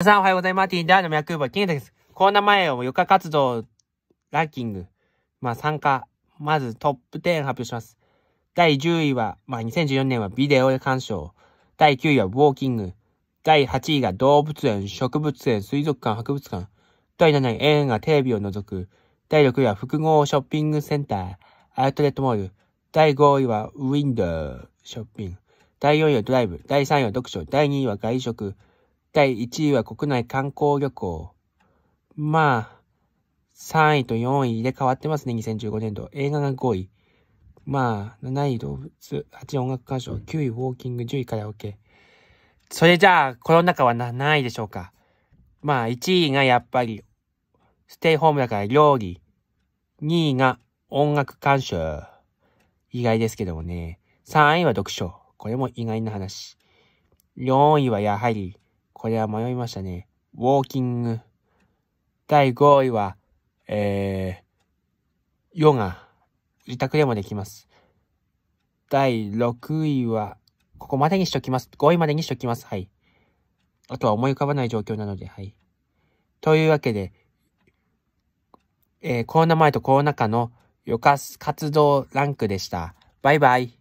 皆さんおはようございます。ティーダーの脈部キングです。コロナ前を4日活動ランキング。まあ参加。まずトップ10発表します。第10位は、まあ2014年はビデオで鑑賞。第9位はウォーキング。第8位が動物園、植物園、水族館、博物館。第7位映画、テレビを除く。第6位は複合ショッピングセンター、アウトレットモール。第5位はウィンドウショッピング。第4位はドライブ。第3位は読書。第2位は外食。第1位は国内観光旅行。まあ、3位と4位で変わってますね、2015年度。映画が5位。まあ、7位動物、8位音楽鑑賞、9位ウォーキング、10位カラオケ。それじゃあ、この中は何位でしょうかまあ、1位がやっぱり、ステイホームだから料理。2位が音楽鑑賞。意外ですけどもね。3位は読書。これも意外な話。4位はやはり、これは迷いましたね。ウォーキング。第5位は、えー、ヨガ。自宅でもできます。第6位は、ここまでにしときます。5位までにしときます。はい。あとは思い浮かばない状況なので、はい。というわけで、えー、コロナ前とコロナ禍の予活活動ランクでした。バイバイ。